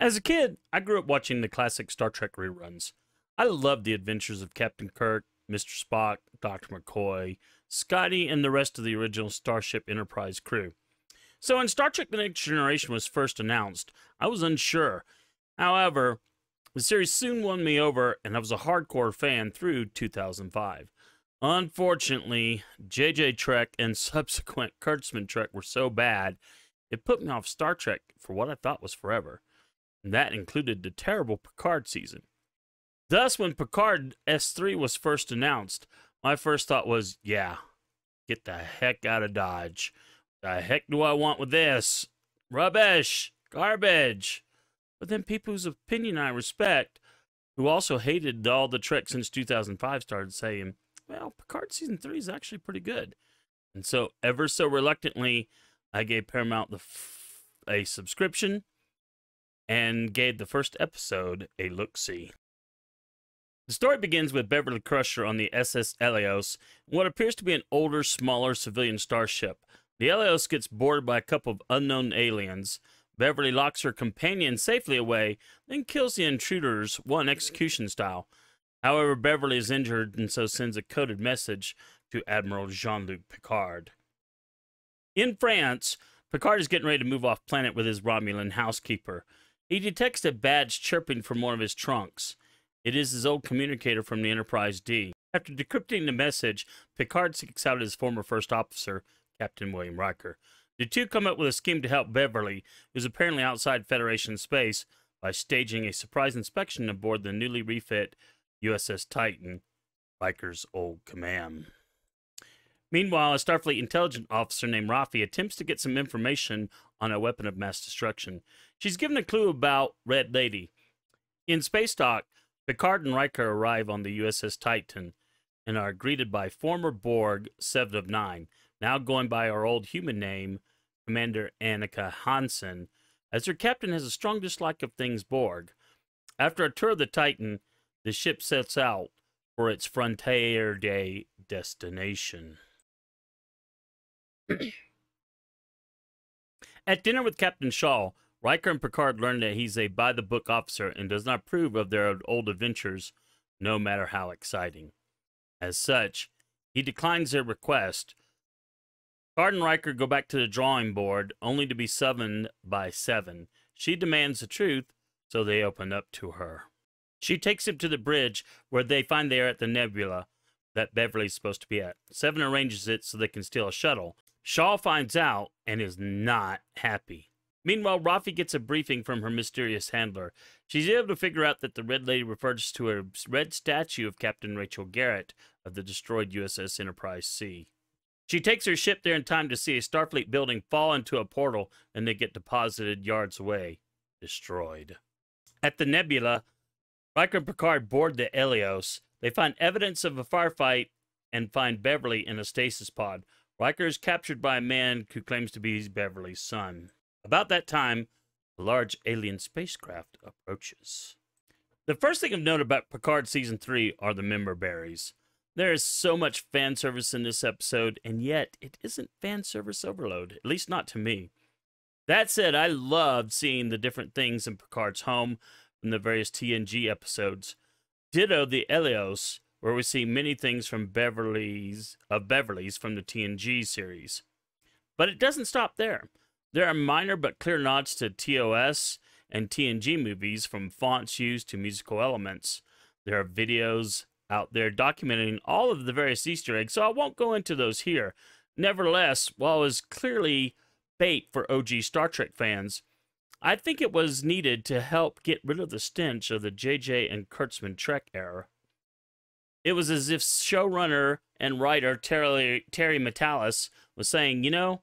As a kid, I grew up watching the classic Star Trek reruns. I loved the adventures of Captain Kirk, Mr. Spock, Dr. McCoy, Scotty, and the rest of the original Starship Enterprise crew. So when Star Trek The Next Generation was first announced, I was unsure. However, the series soon won me over, and I was a hardcore fan through 2005. Unfortunately, JJ Trek and subsequent Kurtzman Trek were so bad, it put me off Star Trek for what I thought was forever. And that included the terrible Picard season. Thus, when Picard S3 was first announced, my first thought was, yeah, get the heck out of Dodge. The heck do I want with this? Rubbish! Garbage! But then people whose opinion I respect, who also hated all the Trek since 2005, started saying, well, Picard season three is actually pretty good. And so, ever so reluctantly, I gave Paramount the a subscription and gave the first episode a look see. The story begins with Beverly Crusher on the SS Eleos, what appears to be an older, smaller civilian starship. The Eleos gets boarded by a couple of unknown aliens. Beverly locks her companion safely away, then kills the intruders, one execution style. However, Beverly is injured and so sends a coded message to Admiral Jean Luc Picard. In France, Picard is getting ready to move off planet with his Romulan housekeeper. He detects a badge chirping from one of his trunks. It is his old communicator from the Enterprise D. After decrypting the message, Picard seeks out his former first officer, Captain William Riker. The two come up with a scheme to help Beverly, who's apparently outside Federation space, by staging a surprise inspection aboard the newly refit USS Titan, Riker's old command. Meanwhile, a Starfleet intelligence officer named Raffi attempts to get some information on a weapon of mass destruction. She's given a clue about Red Lady. In Space Dock, Picard and Riker arrive on the USS Titan and are greeted by former Borg Seven of Nine, now going by our old human name, Commander Annika Hansen, as her captain has a strong dislike of things Borg. After a tour of the Titan, the ship sets out for its Frontier Day destination. At dinner with Captain Shaw, Riker and Picard learn that he's a by the book officer and does not approve of their old adventures, no matter how exciting. As such, he declines their request. Picard and Riker go back to the drawing board, only to be summoned by Seven. She demands the truth, so they open up to her. She takes him to the bridge where they find they are at the nebula that Beverly's supposed to be at. Seven arranges it so they can steal a shuttle. Shaw finds out and is not happy. Meanwhile, Raffi gets a briefing from her mysterious handler. She's able to figure out that the Red Lady refers to a red statue of Captain Rachel Garrett of the destroyed USS Enterprise C. She takes her ship there in time to see a Starfleet building fall into a portal and they get deposited yards away, destroyed. At the nebula, Riker and Picard board the Eleos. They find evidence of a firefight and find Beverly in a stasis pod. Riker is captured by a man who claims to be Beverly's son. About that time, a large alien spacecraft approaches. The first thing of note about Picard Season 3 are the member berries. There is so much fan service in this episode, and yet it isn't fan service overload, at least not to me. That said, I loved seeing the different things in Picard's home, from the various TNG episodes. Ditto the Eleos, where we see many things from Beverly's of Beverly's from the TNG series. But it doesn't stop there. There are minor but clear nods to TOS and TNG movies from fonts used to musical elements. There are videos out there documenting all of the various Easter eggs, so I won't go into those here. Nevertheless, while it was clearly bait for OG Star Trek fans, I think it was needed to help get rid of the stench of the JJ and Kurtzman Trek era. It was as if showrunner and writer Terry, Terry Matalas was saying, you know,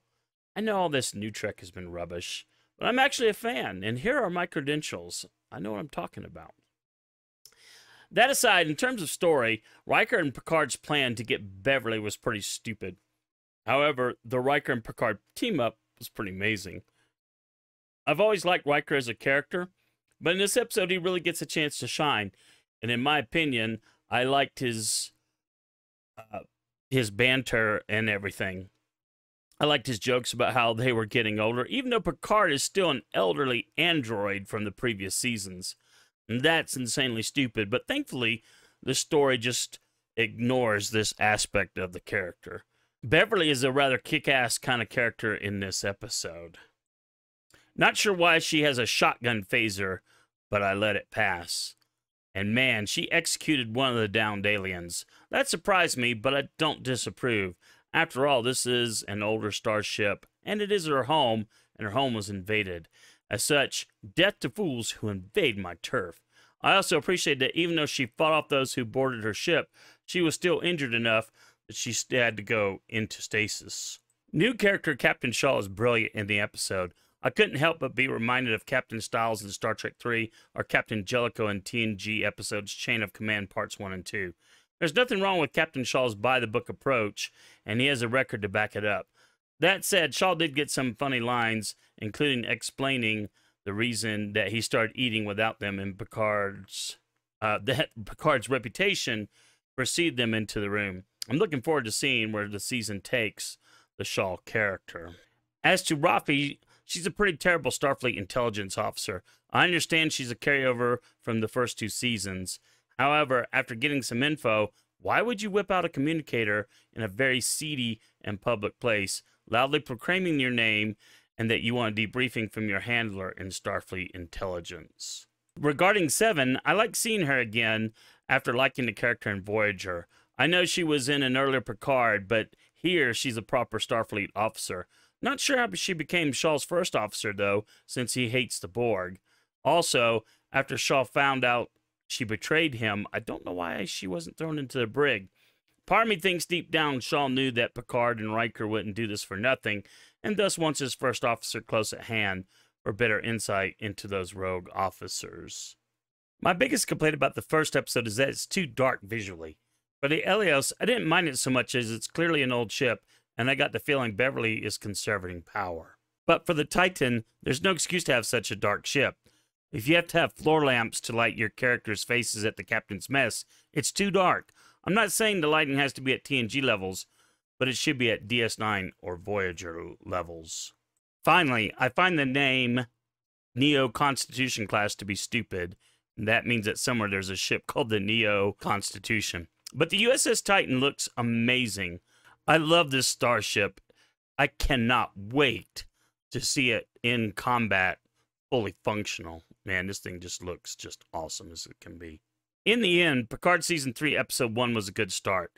I know all this new Trek has been rubbish, but I'm actually a fan, and here are my credentials. I know what I'm talking about. That aside, in terms of story, Riker and Picard's plan to get Beverly was pretty stupid. However, the Riker and Picard team up was pretty amazing. I've always liked Riker as a character, but in this episode, he really gets a chance to shine. And in my opinion, I liked his uh, his banter and everything. I liked his jokes about how they were getting older, even though Picard is still an elderly android from the previous seasons. And that's insanely stupid, but thankfully, the story just ignores this aspect of the character. Beverly is a rather kick ass kind of character in this episode. Not sure why she has a shotgun phaser, but I let it pass. And man, she executed one of the downed aliens. That surprised me, but I don't disapprove. After all, this is an older starship, and it is her home, and her home was invaded. As such, death to fools who invade my turf. I also appreciate that even though she fought off those who boarded her ship, she was still injured enough that she had to go into stasis. New character Captain Shaw is brilliant in the episode. I couldn't help but be reminded of Captain Styles in Star Trek 3 or Captain Jellicoe in TNG episodes Chain of Command Parts 1 and 2. There's nothing wrong with Captain Shaw's by the book approach, and he has a record to back it up. That said, Shaw did get some funny lines, including explaining the reason that he started eating without them and Picard's uh, that Picard's reputation preceded them into the room. I'm looking forward to seeing where the season takes the Shaw character. As to Raffi, she's a pretty terrible Starfleet intelligence officer. I understand she's a carryover from the first two seasons. However, after getting some info, why would you whip out a communicator in a very seedy and public place, loudly proclaiming your name and that you want a debriefing from your handler in Starfleet intelligence? Regarding Seven, I like seeing her again after liking the character in Voyager. I know she was in an earlier Picard, but here she's a proper Starfleet officer. Not sure how she became Shaw's first officer, though, since he hates the Borg. Also, after Shaw found out she betrayed him, I don't know why she wasn't thrown into the brig. Part of me thinks deep down Shaw knew that Picard and Riker wouldn't do this for nothing, and thus wants his first officer close at hand for better insight into those rogue officers. My biggest complaint about the first episode is that it's too dark visually. For the Eleos, I didn't mind it so much as it's clearly an old ship, and I got the feeling Beverly is conserving power. But for the Titan, there's no excuse to have such a dark ship. If you have to have floor lamps to light your characters' faces at the captain's mess, it's too dark. I'm not saying the lighting has to be at TNG levels, but it should be at DS9 or Voyager levels. Finally, I find the name Neo Constitution class to be stupid. That means that somewhere there's a ship called the Neo Constitution. But the USS Titan looks amazing. I love this starship. I cannot wait to see it in combat, fully functional. Man, this thing just looks just awesome as it can be. In the end, Picard Season 3, Episode 1 was a good start,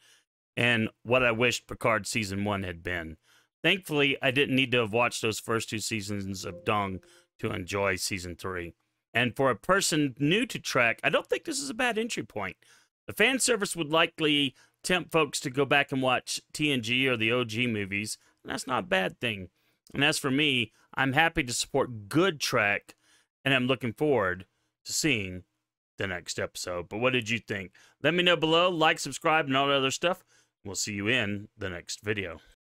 and what I wished Picard Season 1 had been. Thankfully, I didn't need to have watched those first two seasons of Dung to enjoy Season 3. And for a person new to Trek, I don't think this is a bad entry point. The fan service would likely tempt folks to go back and watch TNG or the OG movies, and that's not a bad thing. And as for me, I'm happy to support good Trek, and I'm looking forward to seeing the next episode. But what did you think? Let me know below, like, subscribe, and all that other stuff. We'll see you in the next video.